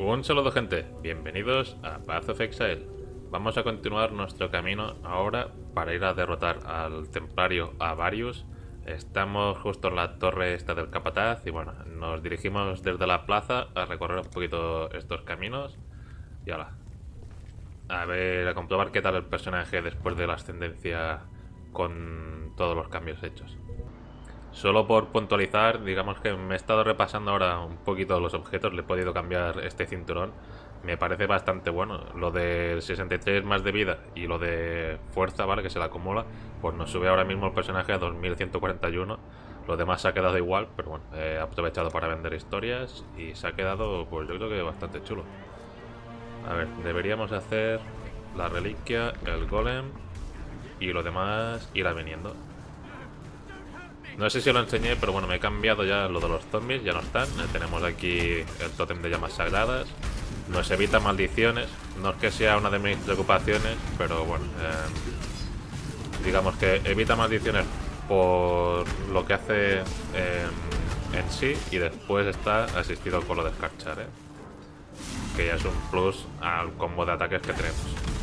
Un saludo gente, bienvenidos a Path of Exile. Vamos a continuar nuestro camino ahora para ir a derrotar al templario Avarius. Estamos justo en la torre esta del capataz y bueno, nos dirigimos desde la plaza a recorrer un poquito estos caminos. Y ahora, a ver, a comprobar qué tal el personaje después de la ascendencia con todos los cambios hechos. Solo por puntualizar, digamos que me he estado repasando ahora un poquito los objetos, le he podido cambiar este cinturón. Me parece bastante bueno. Lo de 63 más de vida y lo de fuerza, ¿vale? Que se la acumula, pues nos sube ahora mismo el personaje a 2141. Lo demás se ha quedado igual, pero bueno, he aprovechado para vender historias y se ha quedado, pues yo creo que bastante chulo. A ver, deberíamos hacer la reliquia, el golem y lo demás irá viniendo. No sé si lo enseñé, pero bueno, me he cambiado ya lo de los zombies, ya no están. Tenemos aquí el tótem de llamas sagradas. Nos evita maldiciones. No es que sea una de mis preocupaciones, pero bueno. Eh, digamos que evita maldiciones por lo que hace eh, en sí y después está asistido con lo de escarchar, ¿eh? que ya es un plus al combo de ataques que tenemos.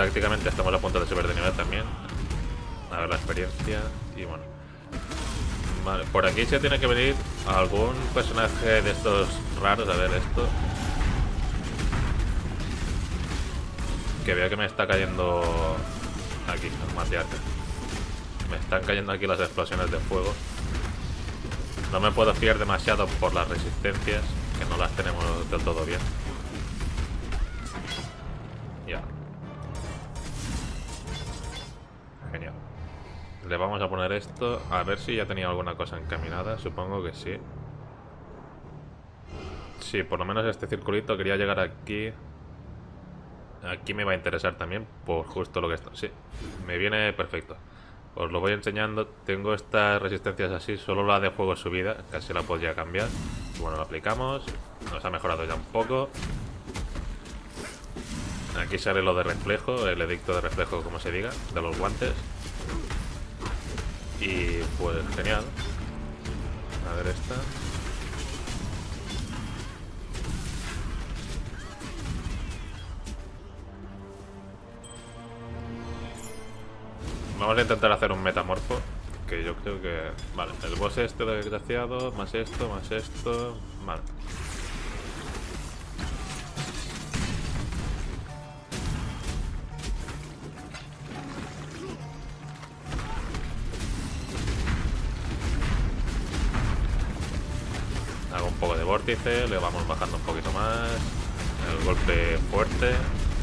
Prácticamente estamos a punto de subir de nivel también. A ver la experiencia. Y bueno. Por aquí se tiene que venir algún personaje de estos raros. A ver esto. Que veo que me está cayendo aquí, el matriarca. Me están cayendo aquí las explosiones de fuego. No me puedo fiar demasiado por las resistencias, que no las tenemos del todo bien. Le vamos a poner esto. A ver si ya tenía alguna cosa encaminada. Supongo que sí. Sí, por lo menos este circulito quería llegar aquí. Aquí me va a interesar también por justo lo que está. Sí, me viene perfecto. Os lo voy enseñando. Tengo estas resistencias así, solo la de fuego subida. Casi la podría cambiar. Bueno, lo aplicamos. Nos ha mejorado ya un poco. Aquí sale lo de reflejo, el edicto de reflejo, como se diga, de los guantes. Y pues genial. A ver esta. Vamos a intentar hacer un metamorfo. Que yo creo que... Vale, el boss este desgraciado, más esto, más esto... Vale. Le vamos bajando un poquito más. El golpe fuerte.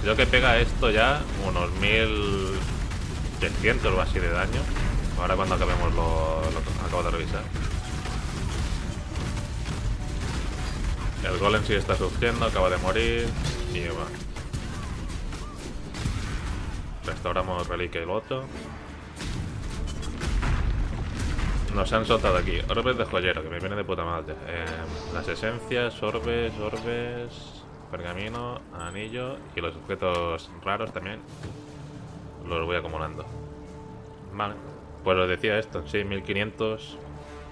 Creo que pega esto ya unos 1300 o así de daño. Ahora cuando acabemos lo, lo acabo de revisar. El golem sí está sufriendo, acaba de morir. Y va. Restauramos reliquia y loto. Nos han soltado aquí orbes de joyero, que me viene de puta madre. Eh, las esencias, orbes, orbes, pergamino, anillo y los objetos raros también los voy acumulando. Vale, pues os decía esto, sí, 1500.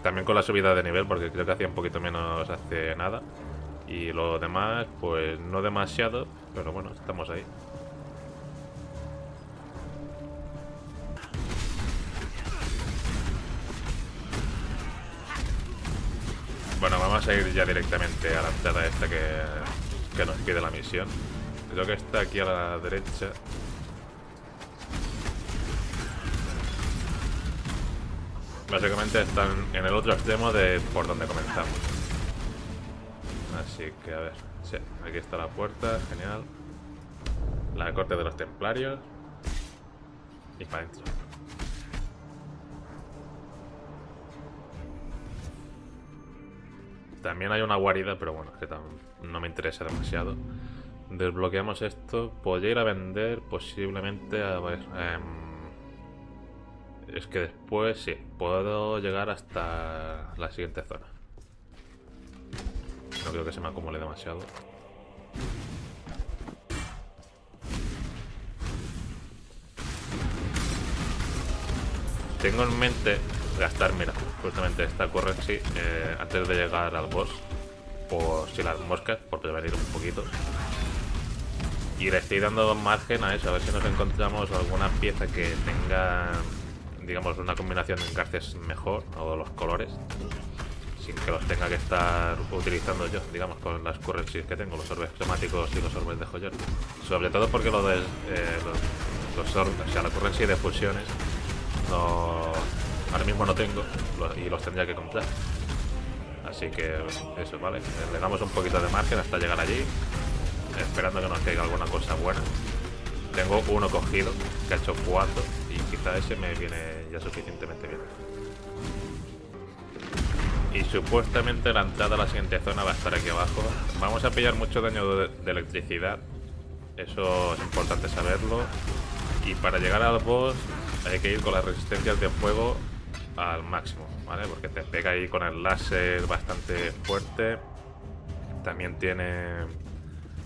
También con la subida de nivel, porque creo que hacía un poquito menos hace nada. Y lo demás, pues no demasiado, pero bueno, estamos ahí. Bueno, vamos a ir ya directamente a la entrada esta que, que nos pide la misión. Creo que está aquí a la derecha. Básicamente están en el otro extremo de por donde comenzamos. Así que a ver. Sí, aquí está la puerta, genial. La corte de los templarios. Y para adentro. También hay una guarida, pero bueno, que no me interesa demasiado. Desbloqueamos esto. Podría ir a vender posiblemente a ver... Eh, es que después sí, puedo llegar hasta la siguiente zona. No creo que se me acumule demasiado. tengo en mente gastar, mira, justamente esta currency eh, antes de llegar al boss, por si las moscas, por prevenir un poquito. Y le estoy dando margen a eso, a ver si nos encontramos alguna pieza que tenga, digamos, una combinación de encarces mejor, o los colores, sin que los tenga que estar utilizando yo, digamos, con las currencies que tengo, los orbes cromáticos y los orbes de joyer. Sobre todo porque lo de eh, los, orbes, o sea, la currency de fusiones, no, ahora mismo no tengo y los tendría que comprar. Así que eso, vale. Le damos un poquito de margen hasta llegar allí esperando que nos caiga alguna cosa buena. Tengo uno cogido, que ha hecho cuatro, y quizá ese me viene ya suficientemente bien. Y supuestamente la entrada a la siguiente zona va a estar aquí abajo. Vamos a pillar mucho daño de, electricidad. Eso es importante saberlo. Y para llegar al boss hay que ir con las resistencias de fuego al máximo, ¿vale? Porque te pega ahí con el láser bastante fuerte. También tiene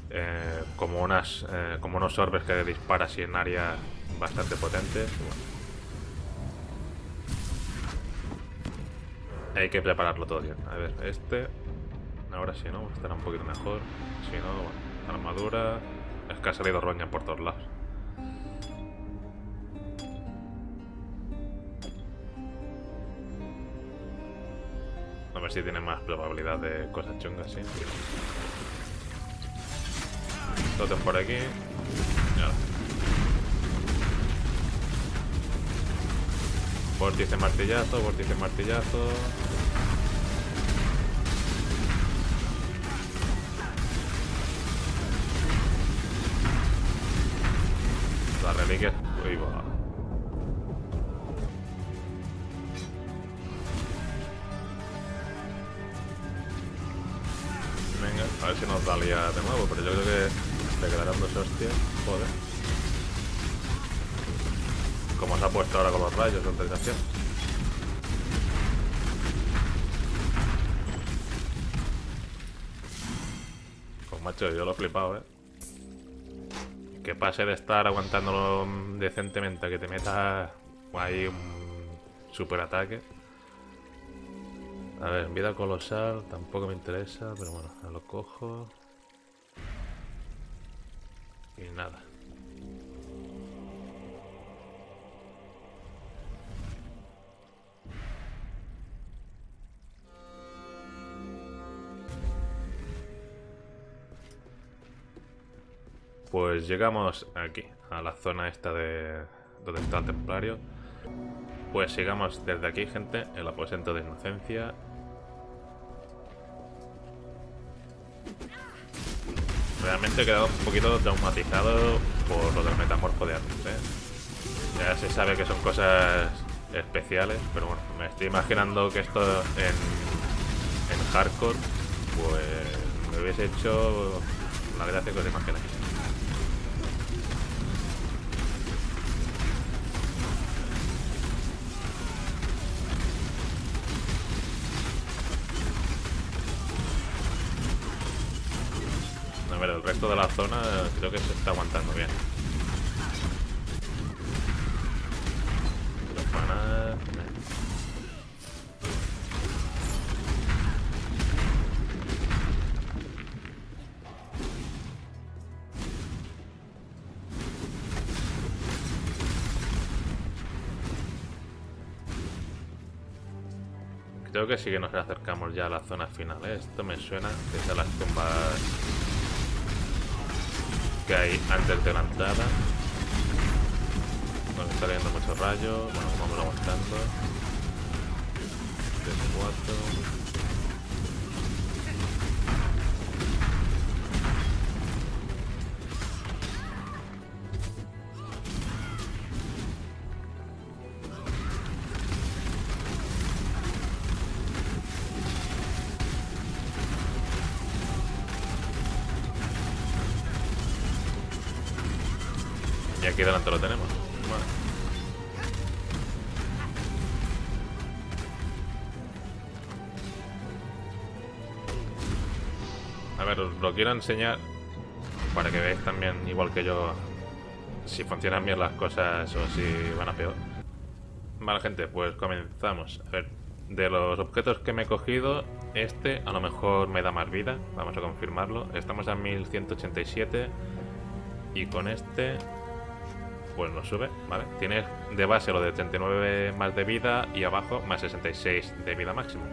eh, como, unas, eh, como unos orbes que dispara así en áreas bastante potentes. Hay que prepararlo todo bien. A ver, este... Ahora sí, ¿no? Estará un poquito mejor. Si no, bueno, armadura... Es que ha salido roña por todos lados. Si tiene más probabilidad de cosas chungas, sí. Totem por aquí. Vórtice martillazo, vórtice martillazo. Las reliquias. Uy, va. De nuevo, pero yo creo que dos hostias. Joder. Como se ha puesto ahora con los rayos de desgracia. Pues macho, yo lo he flipado, eh. Que pase de estar aguantándolo decentemente a que te meta ahí un super ataque. A ver, vida colosal tampoco me interesa, pero bueno, lo cojo. Y nada. Pues llegamos aquí, a la zona esta de donde está el templario. Pues sigamos desde aquí, gente, el aposento de inocencia realmente he quedado un poquito traumatizado por lo del metamorfo de antes. ¿eh? Ya se sabe que son cosas especiales, pero bueno, me estoy imaginando que esto en, en hardcore, pues me hubiese hecho la gracia que os imagináis. Resto de la zona creo que se está aguantando bien. Creo que sí que nos acercamos ya a la zona final. ¿eh? Esto me suena desde las tumbas que hay antes de la entrada. Nos está cayendo mucho rayo. Bueno, vamos aguantando. 3, 4. Aquí delante lo tenemos. A ver, os lo quiero enseñar para que veáis también, igual que yo, si funcionan bien las cosas o si van a peor. Vale, gente, pues comenzamos. A ver, de los objetos que me he cogido, este a lo mejor me da más vida. Vamos a confirmarlo. Estamos a 1187. Y con este, pues nos sube, ¿vale? Tienes de base lo de 39 más de vida y abajo más 66 de vida máxima.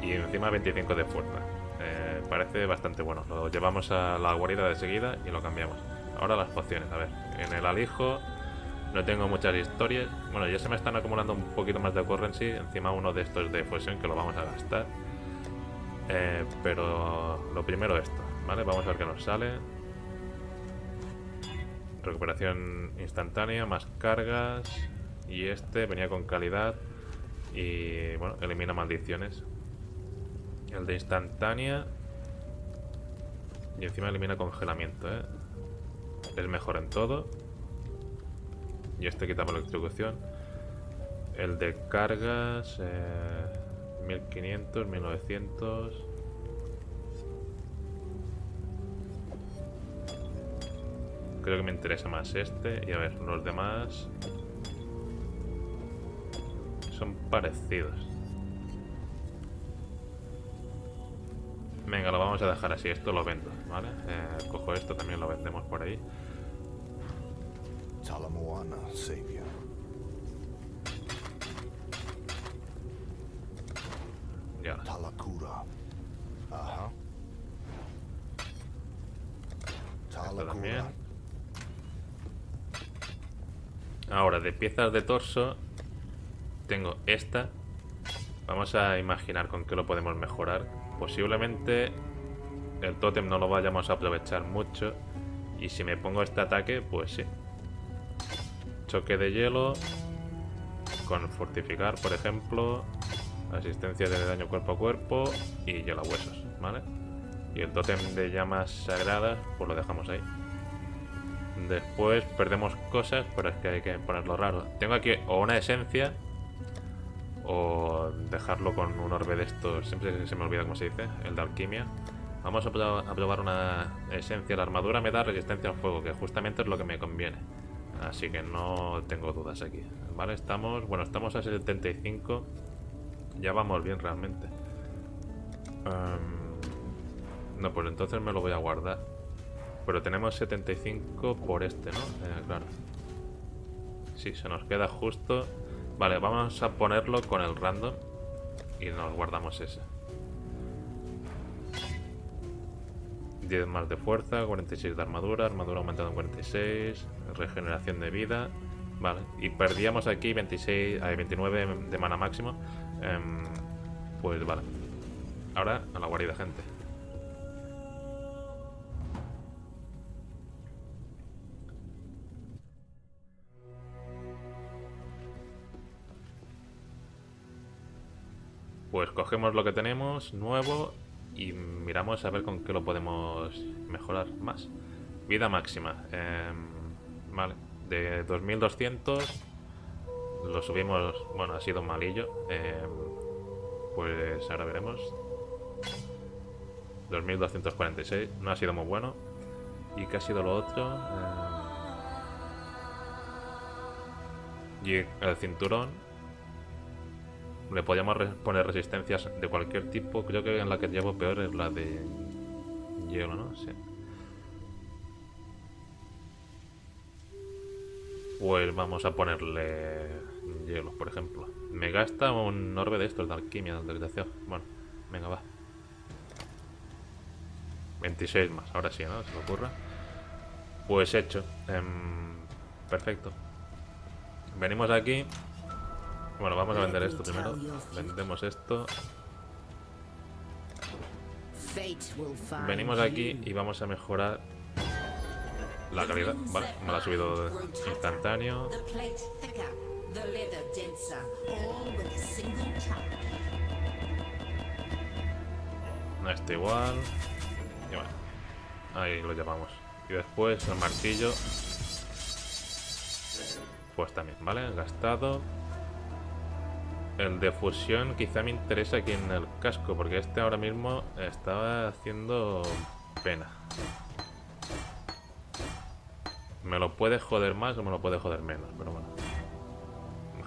Y encima 25 de fuerza. Eh, parece bastante bueno. Lo llevamos a la guarida de seguida y lo cambiamos. Ahora las pociones, a ver. En el alijo no tengo muchas historias. Bueno, ya se me están acumulando un poquito más de currency. Encima uno de estos de fusión que lo vamos a gastar. Eh, pero lo primero esto, ¿vale? Vamos a ver qué nos sale. Recuperación instantánea, más cargas. Y este venía con calidad. Y bueno, elimina maldiciones. El de instantánea. Y encima elimina congelamiento, ¿eh? Es mejor en todo. Y este quitamos la electrocución. El de cargas, eh, 1500, 1900. Creo que me interesa más este. Y a ver, los demás son parecidos. Venga, lo vamos a dejar así. Esto lo vendo, ¿vale? Eh, cojo esto, también lo vendemos por ahí. Ya. Talakura. Ajá. Esto también. Ahora, de piezas de torso, tengo esta. Vamos a imaginar con qué lo podemos mejorar. Posiblemente el tótem no lo vayamos a aprovechar mucho. Y si me pongo este ataque, pues sí. Choque de hielo. Con fortificar, por ejemplo. Asistencia de daño cuerpo a cuerpo. Y hielo a huesos, ¿vale? Y el tótem de llamas sagradas, pues lo dejamos ahí. Después perdemos cosas, pero es que hay que ponerlo raro. Tengo aquí o una esencia o dejarlo con un orbe de estos. Siempre se me olvida cómo se dice, el de alquimia. Vamos a, pro- a probar una esencia. La armadura me da resistencia al fuego, que justamente es lo que me conviene. Así que no tengo dudas aquí. Vale, estamos. Bueno, estamos a 75. Ya vamos bien realmente. Em, no, pues entonces me lo voy a guardar. Pero tenemos 75 por este, ¿no? Eh, claro. Sí, se nos queda justo. Vale, vamos a ponerlo con el random. Y nos guardamos ese. 10 más de fuerza, 46 de armadura, armadura aumentada en 46, regeneración de vida. Vale, y perdíamos aquí 26, ay, 29 de mana máximo. Em, pues vale. Ahora a la guarida, gente. Pues cogemos lo que tenemos nuevo y miramos a ver con qué lo podemos mejorar más. Vida máxima. em, vale. De 2200 lo subimos. Bueno, ha sido malillo. em, pues ahora veremos. 2246. No ha sido muy bueno. ¿Y qué ha sido lo otro? Em, y el cinturón. Le podíamos poner resistencias de cualquier tipo. Creo que en la que llevo peor es la de hielo, ¿no? Sí. Pues vamos a ponerle hielo, por ejemplo. Me gasta un orbe de estos de alquimia, del desgraciado. Bueno, venga, va. 26 más, ahora sí, ¿no? Se me ocurra. Pues hecho. Em, perfecto. Venimos aquí. Bueno, vamos a vender esto primero. Vendemos esto. Venimos aquí y vamos a mejorar la calidad. Vale, me la ha subido instantáneo. No está igual. Y bueno, ahí lo llevamos. Y después el martillo. Pues también, ¿vale? Gastado. El de fusión quizá me interesa aquí en el casco, porque este ahora mismo estaba haciendo pena. Me lo puede joder más o me lo puede joder menos, pero bueno.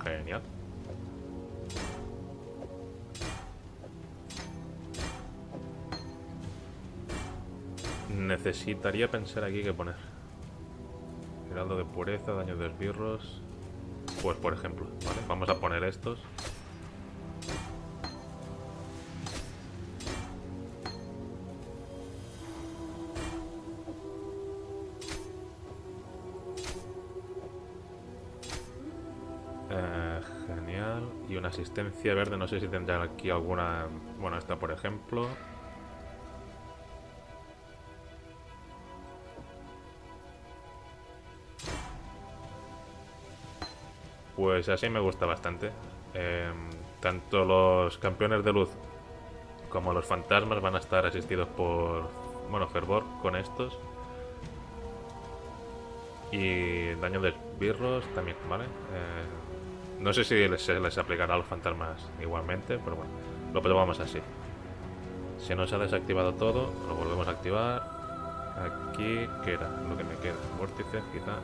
Genial. Necesitaría pensar aquí qué poner. Heraldo de pureza, daño de esbirros. Pues por ejemplo, ¿vale? Vamos a poner estos. Asistencia verde, no sé si tendrá aquí alguna... Bueno, esta por ejemplo. Pues así me gusta bastante. Em, tanto los campeones de luz como los fantasmas van a estar asistidos por, bueno, fervor con estos. Y daño de esbirros también, ¿vale? Eh, no sé si se les aplicará a los fantasmas igualmente, pero bueno, lo probamos así. Se nos ha desactivado todo, lo volvemos a activar. Aquí, ¿qué era? Lo que me queda. Vórtice, quizá.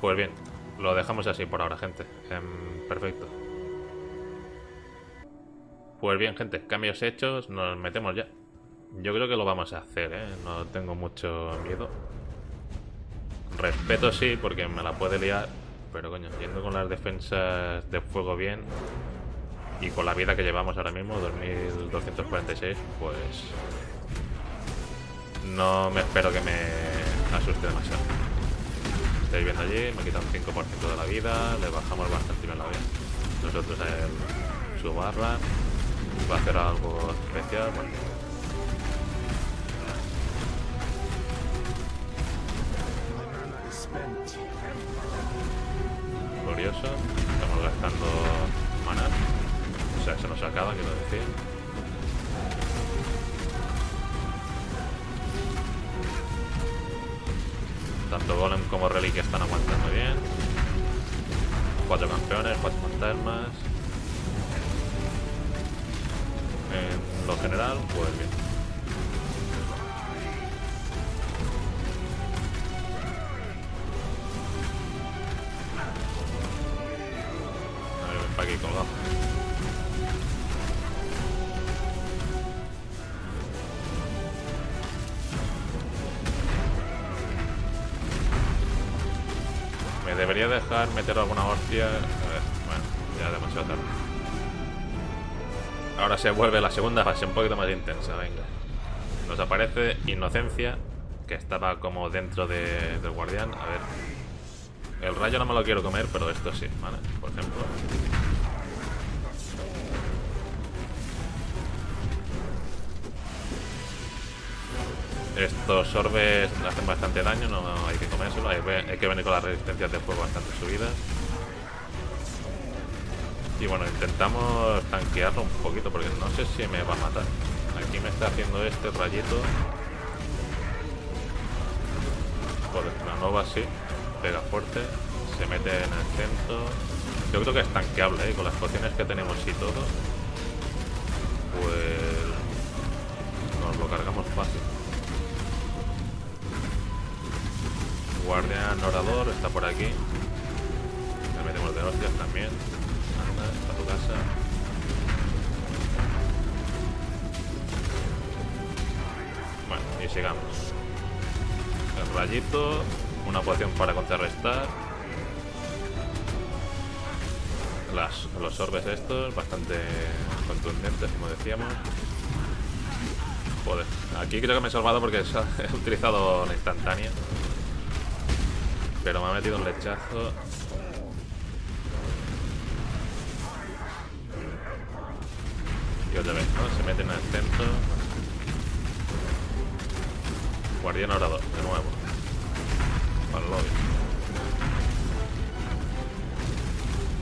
Pues bien, lo dejamos así por ahora, gente. Em, perfecto. Pues bien, gente, cambios hechos, nos metemos ya. Yo creo que lo vamos a hacer, ¿eh? No tengo mucho miedo. Respeto sí, porque me la puede liar. Pero coño, yendo con las defensas de fuego bien y con la vida que llevamos ahora mismo, 2246, pues... No me espero que me asuste demasiado. Estáis viendo allí, me quitan un 5% de la vida, le bajamos bastante bien la vida. Nosotros a él su barra, va a hacer algo especial, bueno. Curioso, estamos gastando mana, o sea, se nos acaba, quiero decir. Tanto Golem como Reliquia están aguantando bien. Cuatro campeones, cuatro fantasmas. En lo general, pues bien. Meter alguna hostia. A ver, bueno, ya demasiado tarde. Ahora se vuelve la segunda fase, un poquito más intensa, venga. Nos aparece Inocencia, que estaba como dentro de- del guardián. A ver. El rayo no me lo quiero comer, pero esto sí, ¿vale? Por ejemplo. Estos orbes hacen bastante daño, no hay que comérselo, hay, hay que venir con las resistencias de fuego bastante subidas. Y bueno, intentamos tanquearlo un poquito porque no sé si me va a matar. Aquí me está haciendo este rayito. Joder, la nova sí, pega fuerte, se mete en el centro. Yo creo que es tanqueable, ¿eh? con las pociones que tenemos y todo. Pues nos lo cargamos fácil. Guardián orador está por aquí. Metemos de hostias también. Anda, está tu casa. Bueno, y sigamos. El rayito, una poción para contrarrestar. Las, los orbes estos, bastante contundentes, como decíamos. Joder, aquí creo que me he salvado porque he utilizado la instantánea. Pero me ha metido un lechazo. Y otra vez, ¿no? Se mete en el centro. Guardián orador, de nuevo. Para el lobby.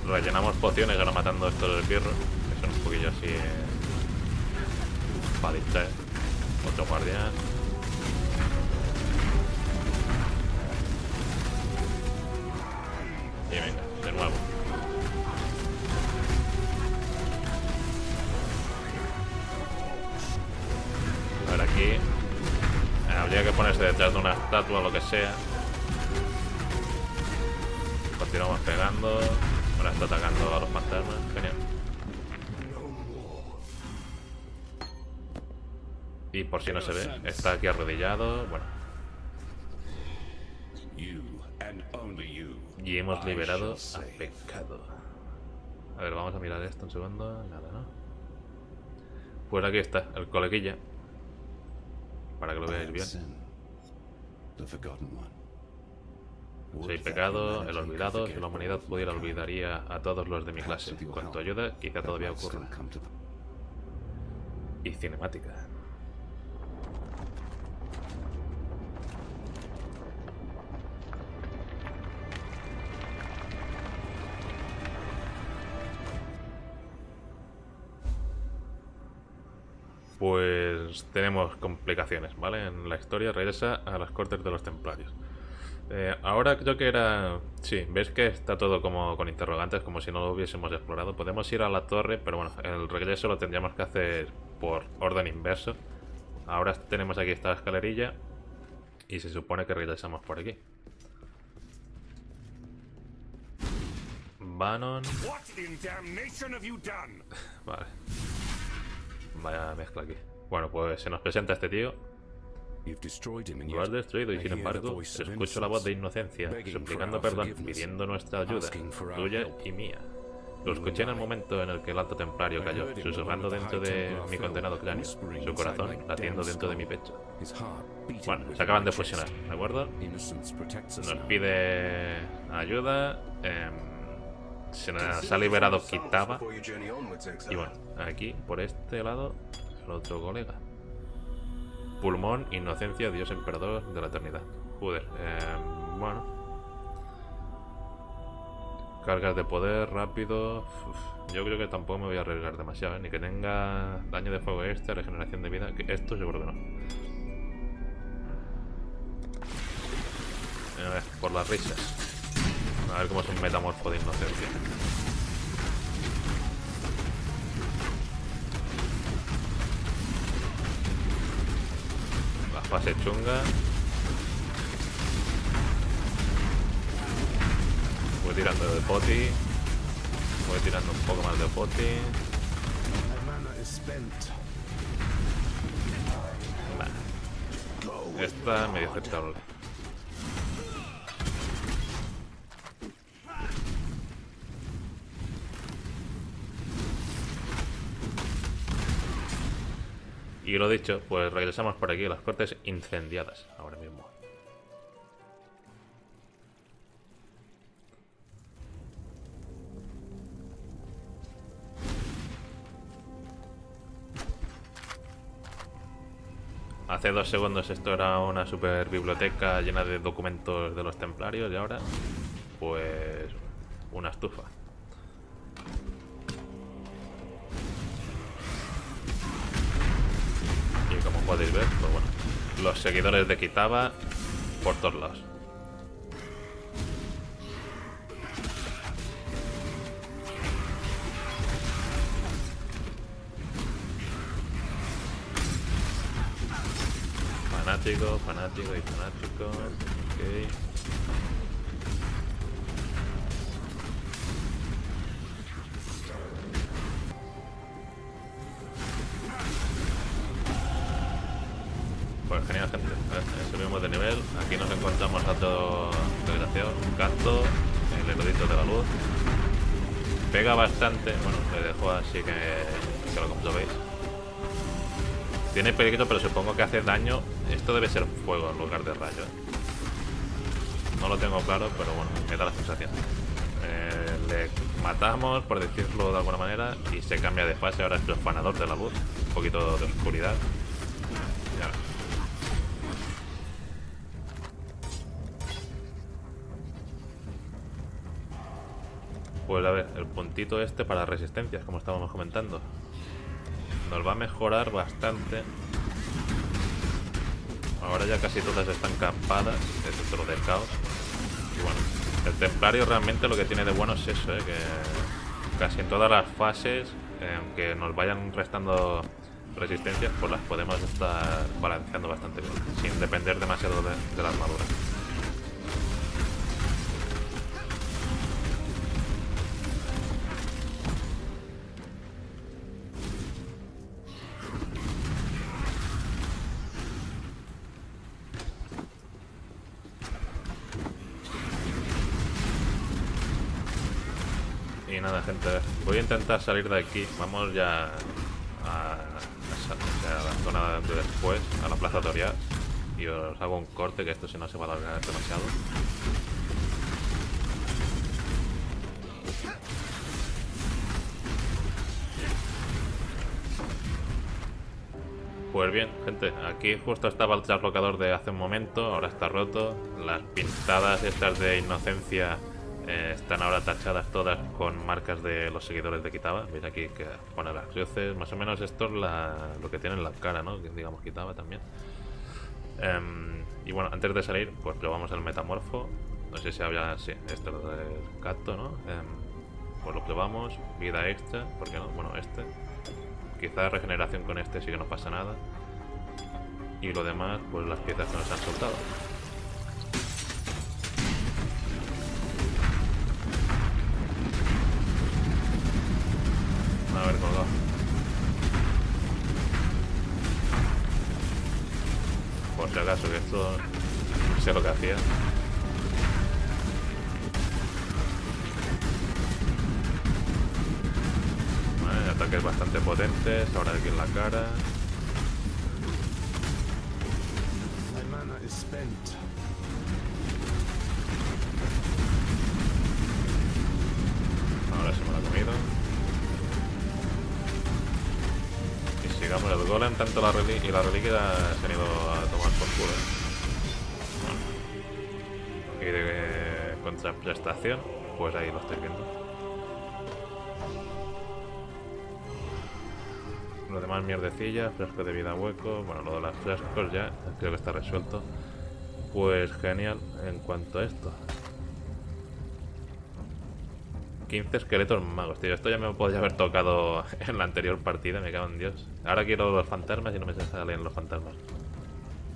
Rellenamos pociones ahora matando estos esbirros. Que son un poquillo así. Eh, para distraer. Otro guardián. Y venga, de nuevo. A ver aquí. Habría que ponerse detrás de una estatua o lo que sea. Continuamos pegando. Ahora está atacando a los fantasmas. Genial. Y por si no se ve, está aquí arrodillado. Bueno, y hemos liberado save. pecado. A ver, vamos a mirar esto un segundo. Nada, ¿no? Pues aquí está, el colequilla. Para que lo veáis bien. Soy pecado, el olvidado. Si la humanidad pudiera, olvidaría a todos los de mi clase. help, ayuda, quizá todavía ocurra. Y cinemática. Pues tenemos complicaciones, ¿vale? En la historia regresa a las cortes de los templarios. Eh, ahora creo que era... Sí, ves que está todo como con interrogantes, como si no lo hubiésemos explorado. Podemos ir a la torre, pero bueno, el regreso lo tendríamos que hacer por orden inverso. Ahora tenemos aquí esta escalerilla y se supone que regresamos por aquí. Bannon... Vale. Vaya mezcla aquí. Bueno, pues se nos presenta este tío. Lo has destruido y sin embargo escucho la voz de inocencia, suplicando perdón, pidiendo nuestra ayuda, tuya y mía. Lo escuché en el momento en el que el alto templario cayó, susurrando dentro de mi condenado cráneo, su corazón latiendo dentro de mi pecho. Bueno, se acaban de fusionar, ¿de acuerdo? Nos pide ayuda. em, se nos ha liberado Kitaba. Y bueno, aquí, por este lado, el otro colega. Pulmón, inocencia, Dios emperador de la eternidad. Joder, em, bueno. Cargas de poder, rápido. Yo creo que tampoco me voy a arriesgar demasiado, ¿eh? Ni que tenga daño de fuego extra, regeneración de vida. esto seguro que no. A ver, por las risas. A ver cómo es un metamorfo de inocencia. Fase chunga. Voy tirando de poti. Voy tirando un poco más de poti. Vale. Esta medio aceptable. Y lo dicho, pues regresamos por aquí, las cortes incendiadas ahora mismo. Hace dos segundos esto era una super biblioteca llena de documentos de los templarios y ahora, pues, una estufa. Podéis ver, pues bueno, los seguidores de Kitaba por todos lados. Fanático, fanático y fanático. Ok. De la luz. Pega bastante. Bueno, le dejo así que, que lo comprobéis. Tiene peligro, pero supongo que hace daño. Esto debe ser fuego en lugar de rayo. No lo tengo claro, pero bueno, me da la sensación. Eh, le matamos, por decirlo de alguna manera, y se cambia de fase. Ahora es profanador de la luz. Un poquito de oscuridad. Pues a ver, el puntito este para resistencias, como estábamos comentando. Nos va a mejorar bastante. Ahora ya casi todas están campadas, excepto lo de caos. Y bueno, el templario realmente lo que tiene de bueno es eso, ¿eh? que casi en todas las fases, aunque nos vayan restando resistencias, pues las podemos estar balanceando bastante bien, sin depender demasiado de, de la armadura. Nada, gente, voy a intentar salir de aquí. Vamos ya a, la zona de después, a la plaza Torias. Y os hago un corte, que esto si no se va a alargar demasiado. Pues bien, gente, aquí justo estaba el traslocador de hace un momento, ahora está roto. Las pintadas estas de inocencia eh, están ahora tachadas todas con marcas de los seguidores de Kitaba. Veis aquí que pone las cruces, más o menos esto es lo que tiene en la cara, ¿no? Que digamos Kitaba también. Em, y bueno, antes de salir, pues probamos el metamorfo. No sé si había. Sí, este lo del gato, ¿no? Em, pues lo probamos. Vida extra, ¿por qué no? Bueno, este. Quizá regeneración con este sí que no pasa nada. Y lo demás, pues las piezas que nos han soltado. Por si acaso, que esto no sé lo que hacía. Vale, ataques bastante potentes, ahora aquí en la cara. Sigamos el golem, tanto la y la reliquia se han ido a tomar por culo. ¿eh? Y de contraprestación, pues ahí lo estoy viendo. Lo demás mierdecilla, fresco de vida hueco, bueno, lo de los frescos ya creo que está resuelto. Pues genial en cuanto a esto. 15 esqueletos magos, tío. Esto ya me podría haber tocado en la anterior partida, me cago en Dios. Ahora quiero los fantasmas y no me salen los fantasmas.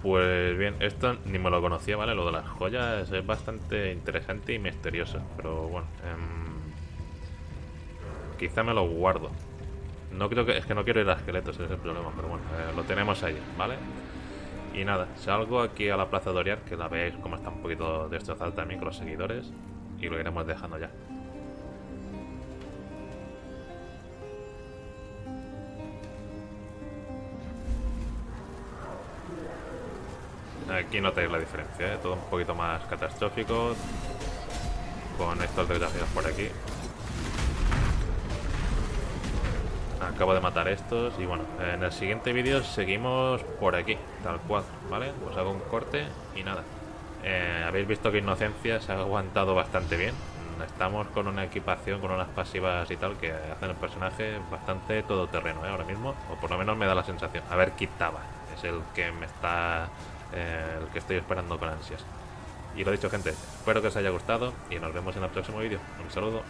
Pues bien, esto ni me lo conocía, ¿vale? Lo de las joyas es bastante interesante y misterioso. Pero bueno, em, quizá me lo guardo. No creo que... Es que no quiero ir a esqueletos, ese es el problema. Pero bueno, eh, lo tenemos ahí, ¿vale? Y nada, salgo aquí a la plaza de Oriar, que la veis como está un poquito destrozada también con los seguidores. Y lo iremos dejando ya. Aquí notáis la diferencia, ¿eh? todo un poquito más catastrófico. Con estos desgraciados por aquí. Acabo de matar estos y bueno, en el siguiente vídeo seguimos por aquí, tal cual, ¿vale? Os hago un corte y nada. Eh, Habéis visto que Inocencia se ha aguantado bastante bien. Estamos con una equipación, con unas pasivas y tal que hacen el personaje bastante todoterreno, ¿eh? Ahora mismo, o por lo menos me da la sensación. A ver, Kitaba es el que me está... el que estoy esperando con ansias. Y lo dicho, gente, espero que os haya gustado y nos vemos en el próximo vídeo. Un saludo.